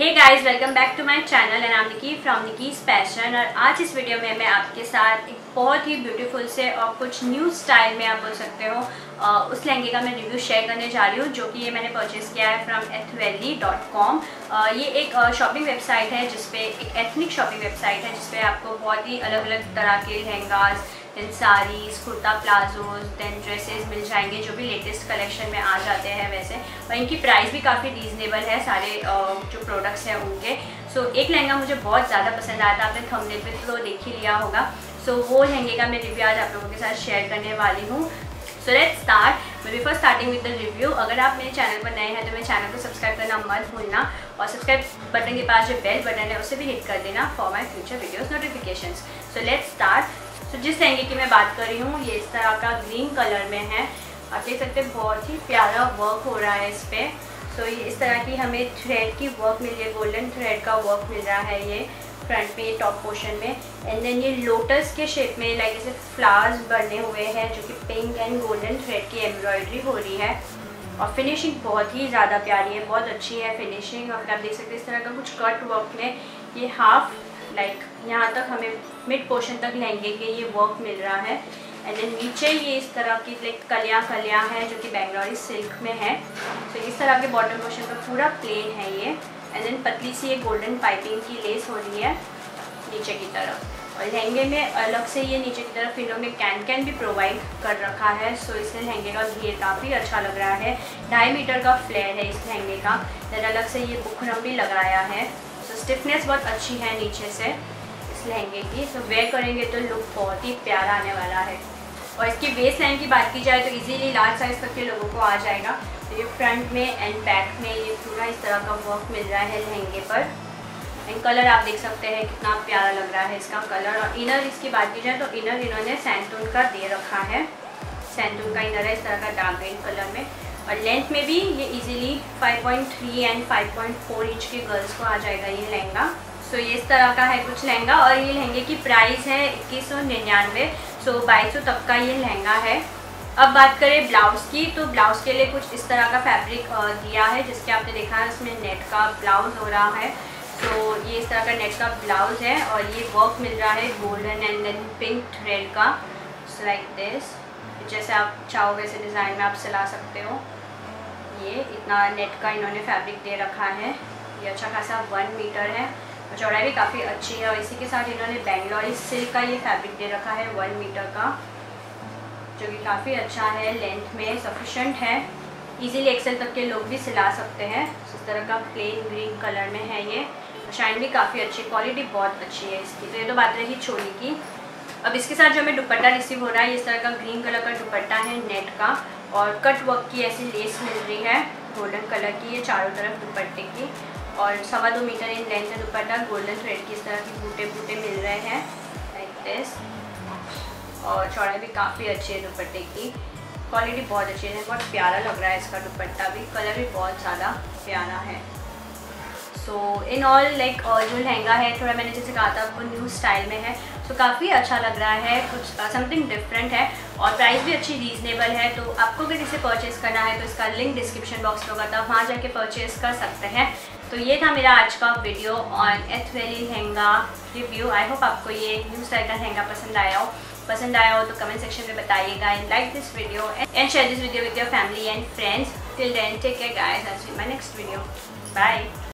Hey guys welcome back to my channel and I'm Nikki from Nikki's passion और आज इस video में मैं आपके साथ एक बहुत ही ब्यूटीफुल से और कुछ न्यू स्टाइल में आप बोल सकते हो उस लहंगे का मैं रिव्यू शेयर करने जा रही हूँ, जो कि ये मैंने परचेज़ किया है फ्रॉम एथवेली डॉट कॉम ये एक शॉपिंग वेबसाइट है जिसपे, एक एथनिक शॉपिंग वेबसाइट है जिसपे आपको बहुत ही अलग अलग तरह के lehengas then saris kurta palazzos then dresses मिल जाएँगे जो भी लेटेस्ट कलेक्शन में आ जाते हैं वैसे। और इनकी प्राइस भी काफ़ी रीज़नेबल है सारे जो प्रोडक्ट्स हैं उनके। सो so, एक लहंगा मुझे बहुत ज़्यादा पसंद आया था आपने थंबनेल पे तो देख ही लिया होगा। सो so, वो लहंगे का मैं रिव्यू आज आप लोगों के साथ शेयर करने वाली हूँ। So let start before starting with the review अगर आप मेरे चैनल पर नए हैं तो मेरे चैनल को सब्सक्राइब करना मत भूलना और सब्सक्राइब बटन के पास जो बेल बटन है, उसे भी हिट कर देना for my future videos notification so let start तो जिस लहंगे की मैं बात कर रही हूँ, ये इस तरह का ग्रीन कलर में है। आप देख सकते हैं, बहुत ही प्यारा वर्क हो रहा है इस पर तो ये इस तरह की हमें थ्रेड की वर्क मिल रही है गोल्डन थ्रेड का वर्क मिल रहा है ये। फ्रंट पे टॉप पोर्शन में एंड देन ये लोटस के शेप में लाइक ऐसे फ्लावर्स बने हुए हैं जो कि पिंक एंड गोल्डन थ्रेड की एम्ब्रॉयडरी हो रही है। और फिनिशिंग बहुत ही ज़्यादा प्यारी है बहुत अच्छी है फिनिशिंग और आप देख सकते हैं इस तरह का कुछ कट वर्क में ये हाफ़ लाइक यहाँ तक हमें मिड पोर्शन तक लहंगे के ये वर्क मिल रहा है। एंड देन नीचे ये इस तरह की लाइक कलियाँ कलियाँ हैं जो कि बेंगलोरी सिल्क में है। तो so, इस तरह के बॉटम पोर्शन पर पूरा प्लेन है ये। एंड देन पतली सी ये गोल्डन पाइपिंग की लेस हो रही है नीचे की तरफ़। और लहंगे में अलग से ये नीचे की तरफ़ इन लोग ने कैन कैन भी प्रोवाइड कर रखा है। सो so, इसलिए लहंगे का घेर काफ़ी अच्छा लग रहा है। ढाई मीटर का फ्लेयर है इस लहंगे का। देन अलग से ये बुखरम भी लगाया है। सो स्टिफनेस बहुत अच्छी है नीचे से इस लहंगे की। सो वेयर करेंगे तो लुक बहुत ही प्यारा आने वाला है। और इसकी वेस्ट लाइन की बात की जाए तो इजीली लार्ज साइज़ तक के लोगों को आ जाएगा। तो ये फ्रंट में एंड बैक में ये पूरा इस तरह का वर्क मिल रहा है लहंगे पर। एंड कलर आप देख सकते हैं, कितना प्यारा लग रहा है इसका कलर और इनर इसकी बात की जाए तो इनर इन्होंने सैंटून का दे रखा है। सैंटून का इनर है, इस तरह का डार्क ग्रीन कलर में। और लेंथ में भी ये इजीली 5.3 एंड 5.4 इंच के गर्ल्स को आ जाएगा ये लहंगा। सो ये इस तरह का है कुछ लहंगा और ये लहंगे की प्राइस है इक्कीस सौ निन्यानवे। सो बाईस सौ तक का ये लहंगा है। अब बात करें ब्लाउज़ की तो ब्लाउज़ के लिए कुछ इस तरह का फैब्रिक दिया है, जिसके आपने देखा है उसमें नेट का ब्लाउज़ हो रहा है। तो ये इस तरह का नेट का ब्लाउज़ है और ये वर्क मिल रहा है golden and then pink thread का। लाइक दिस जैसे आप चाहो वैसे डिज़ाइन में आप सिला सकते हो। ये इतना नेट का इन्होंने फैब्रिक दे रखा है। ये अच्छा खासा वन मीटर है। और चौड़ाई भी काफ़ी अच्छी है और इसी के साथ इन्होंने बेंगलोरी सिल्क का ये फैब्रिक दे रखा है वन मीटर का, जो कि काफ़ी अच्छा है लेंथ में सफिशेंट है। इजीली एक्सेल तक के लोग भी सिला सकते हैं। इस तरह का प्लेन ग्रीन कलर में है ये। शाइन भी काफ़ी अच्छी क्वालिटी बहुत अच्छी है इसकी। तो ये तो बात रही चोली की। अब इसके साथ जो हमें दुपट्टा रिसीव हो रहा है, इस तरह का ग्रीन कलर का दुपट्टा है नेट का। और कट वर्क की ऐसी लेस मिल रही है गोल्डन कलर की, ये चारों तरफ़ दुपट्टे की। और सवा दो मीटर इन लेंथ है दुपट्टा गोल्डन थ्रेड की इस तरह के बूटे बूटे मिल रहे हैं लाइक दिस और चौड़ाई भी काफ़ी अच्छी है दुपट्टे की। क्वालिटी बहुत अच्छी है बहुत प्यारा लग रहा है इसका दुपट्टा भी। कलर भी बहुत ज़्यादा प्यारा है। सो इन ऑल लाइक जो लहंगा है थोड़ा मैंने जैसे कहा था वो न्यू स्टाइल में है। सो so, काफ़ी अच्छा लग रहा है कुछ समथिंग uh, डिफरेंट है। और प्राइस भी अच्छी रीजनेबल है तो आपको अगर इसे परचेज़ करना है तो इसका लिंक डिस्क्रिप्शन बॉक्स में होगा तो आप वहाँ जाके परचेज़ कर सकते हैं। तो ये था मेरा आज का वीडियो ऑन एथ वैली लहंगा रिव्यू आई होप आपको ये न्यू स्टाइल का लहंगा पसंद आया हो. पसंद आया हो तो कमेंट सेक्शन में बताइएगा and like this video and share this video with your family and friends till then take care guys I see my next video bye